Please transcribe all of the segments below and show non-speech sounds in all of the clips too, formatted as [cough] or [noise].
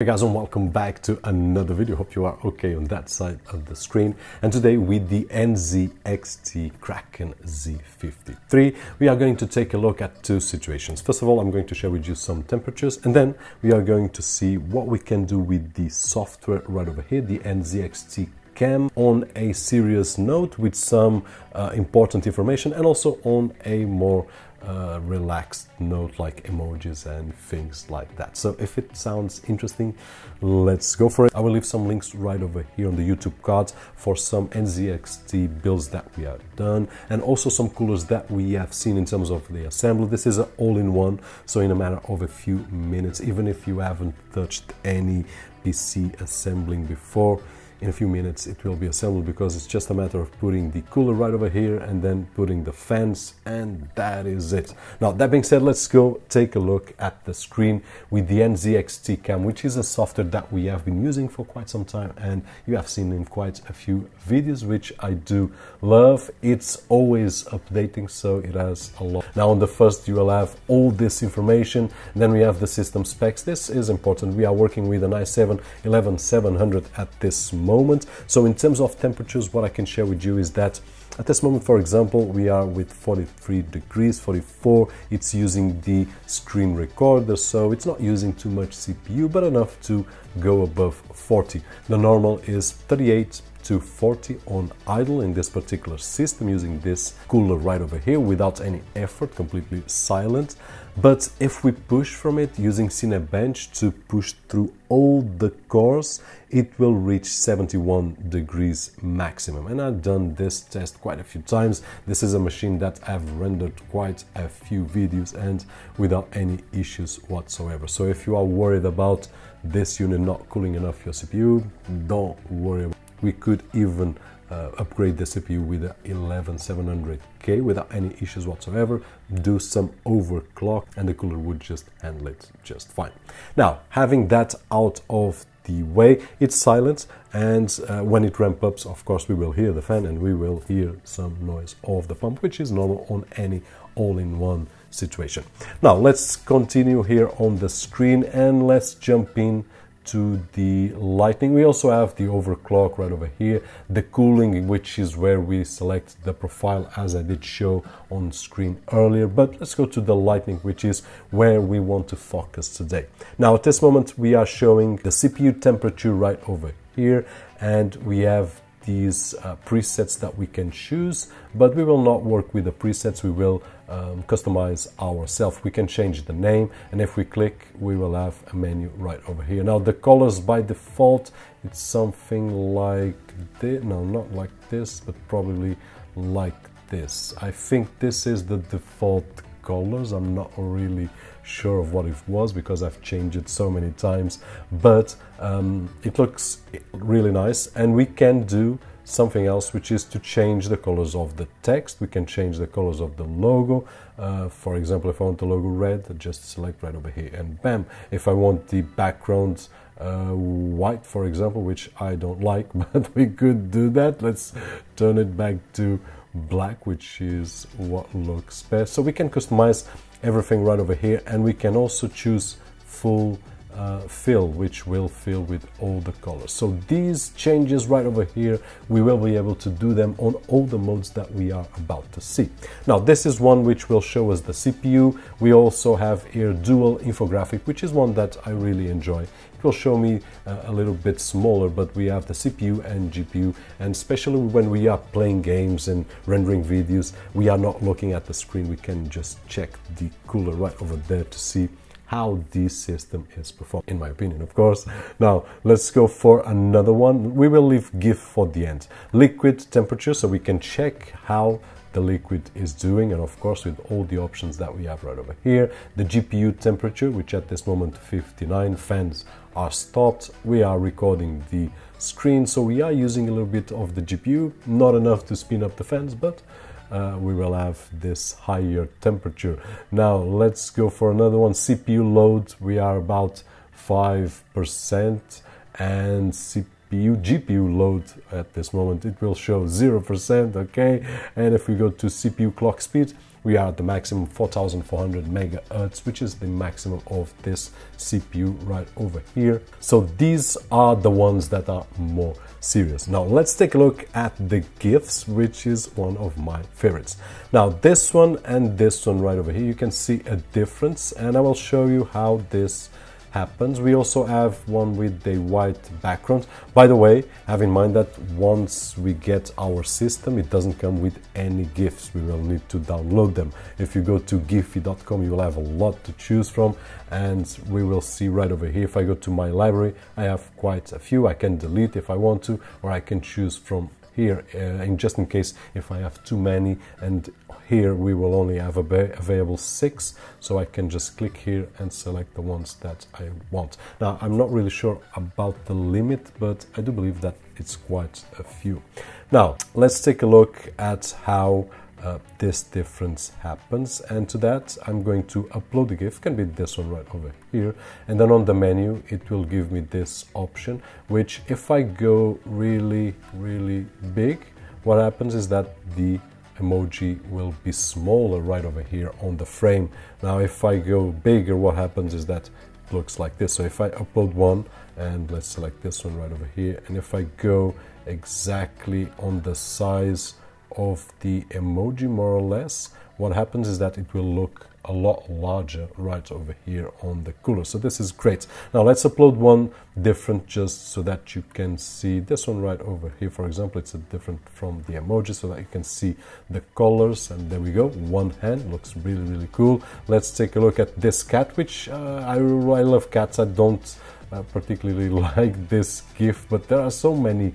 Hey guys and welcome back to another video. Hope you are okay on that side of the screen. And today with the NZXT Kraken Z53, we are going to take a look at two situations. First of all, I'm going to share with you some temperatures and then we are going to see what we can do with the software right over here, the NZXT on a serious note with some uh, important information and also on a more uh, relaxed note like emojis and things like that. So if it sounds interesting, let's go for it. I will leave some links right over here on the YouTube cards for some NZXT builds that we have done and also some coolers that we have seen in terms of the assembly. This is an all-in-one, so in a matter of a few minutes, even if you haven't touched any PC assembling before, in a few minutes it will be assembled because it's just a matter of putting the cooler right over here and then putting the fans and that is it. Now that being said let's go take a look at the screen with the NZXT cam which is a software that we have been using for quite some time and you have seen in quite a few videos which I do love. It's always updating so it has a lot. Now on the first you will have all this information then we have the system specs. This is important. We are working with an i7 11700 at this moment moment. So in terms of temperatures, what I can share with you is that at this moment, for example, we are with 43 degrees, 44. It's using the screen recorder, so it's not using too much CPU, but enough to go above 40. The normal is 38 to 40 on idle in this particular system using this cooler right over here without any effort, completely silent. But if we push from it using Cinebench to push through all the cores, it will reach 71 degrees maximum. And I've done this test quite a few times. This is a machine that I've rendered quite a few videos and without any issues whatsoever. So if you are worried about this unit not cooling enough your CPU, don't worry we could even uh, upgrade the CPU with a 11700K without any issues whatsoever, do some overclock and the cooler would just handle it just fine. Now, having that out of the way, it's silent and uh, when it ramps up, of course, we will hear the fan and we will hear some noise of the pump, which is normal on any all-in-one situation. Now, let's continue here on the screen and let's jump in to the lighting. We also have the overclock right over here, the cooling, which is where we select the profile as I did show on screen earlier. But let's go to the lighting, which is where we want to focus today. Now at this moment, we are showing the CPU temperature right over here and we have these uh, presets that we can choose, but we will not work with the presets. We will um, customize ourselves. We can change the name, and if we click, we will have a menu right over here. Now, the colors by default, it's something like this. No, not like this, but probably like this. I think this is the default colors. I'm not really sure of what it was because I've changed it so many times, but um, it looks really nice and we can do something else which is to change the colors of the text. We can change the colors of the logo. Uh, for example if I want the logo red just select right over here and bam. If I want the background uh, white for example which I don't like [laughs] but we could do that let's turn it back to black which is what looks best. So we can customize everything right over here and we can also choose full uh, fill which will fill with all the colors. So these changes right over here we will be able to do them on all the modes that we are about to see. Now this is one which will show us the CPU we also have here dual infographic which is one that I really enjoy. It will show me uh, a little bit smaller but we have the CPU and GPU and especially when we are playing games and rendering videos we are not looking at the screen. We can just check the cooler right over there to see how this system is performing, in my opinion, of course. Now, let's go for another one. We will leave GIF for the end. Liquid temperature, so we can check how the liquid is doing and of course with all the options that we have right over here the GPU temperature which at this moment 59 fans are stopped we are recording the screen so we are using a little bit of the GPU not enough to spin up the fans but uh, we will have this higher temperature. Now let's go for another one. CPU load, we are about 5% and CPU GPU load at this moment. It will show 0% okay? And if we go to CPU clock speed we are at the maximum 4400 megahertz which is the maximum of this CPU right over here. So these are the ones that are more serious. Now let's take a look at the GIFs which is one of my favorites. Now this one and this one right over here you can see a difference and I will show you how this happens. We also have one with a white background. By the way, have in mind that once we get our system, it doesn't come with any GIFs. We will need to download them. If you go to giphy.com, you will have a lot to choose from and we will see right over here. If I go to my library, I have quite a few. I can delete if I want to, or I can choose from here uh, in just in case if I have too many and here we will only have available six so I can just click here and select the ones that I want. Now I'm not really sure about the limit but I do believe that it's quite a few. Now let's take a look at how uh, this difference happens. And to that I'm going to upload the GIF can be this one right over here. And then on the menu it will give me this option which if I go really really big what happens is that the emoji will be smaller right over here on the frame. Now if I go bigger what happens is that it looks like this. So if I upload one and let's select this one right over here and if I go exactly on the size of the emoji more or less, what happens is that it will look a lot larger right over here on the cooler. So this is great. Now let's upload one different just so that you can see this one right over here. For example, it's a different from the emoji so that you can see the colors. And there we go. One hand looks really, really cool. Let's take a look at this cat, which uh, I, I love cats. I don't uh, particularly [laughs] like this GIF, but there are so many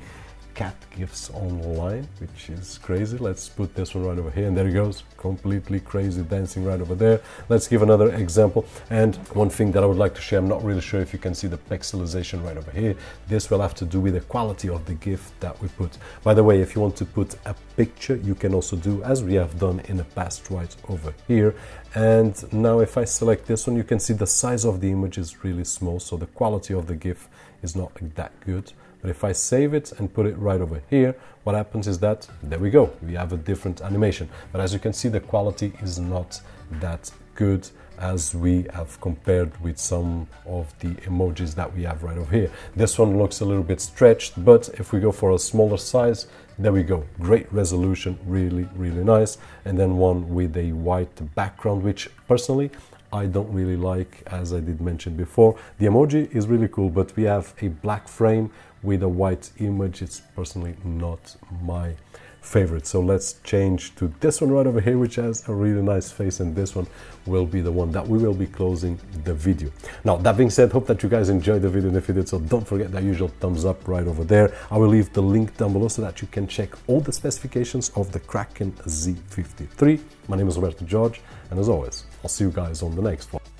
cat gifs online, which is crazy. Let's put this one right over here, and there he goes, completely crazy dancing right over there. Let's give another example. And one thing that I would like to share, I'm not really sure if you can see the pixelization right over here. This will have to do with the quality of the GIF that we put. By the way, if you want to put a picture, you can also do as we have done in the past right over here. And now if I select this one, you can see the size of the image is really small, so the quality of the GIF is not that good. But if I save it and put it right over here, what happens is that, there we go, we have a different animation. But as you can see, the quality is not that good as we have compared with some of the emojis that we have right over here. This one looks a little bit stretched, but if we go for a smaller size, there we go. Great resolution, really, really nice. And then one with a white background, which personally I don't really like, as I did mention before. The emoji is really cool, but we have a black frame with a white image. It's personally not my favorite. So let's change to this one right over here, which has a really nice face, and this one will be the one that we will be closing the video. Now, that being said, hope that you guys enjoyed the video, and if you did so, don't forget that usual thumbs up right over there. I will leave the link down below so that you can check all the specifications of the Kraken Z53. My name is Roberto Jorge. and as always, I'll see you guys on the next one.